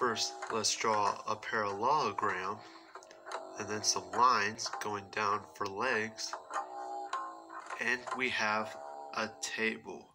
First, let's draw a parallelogram and then some lines going down for legs. And we have a table.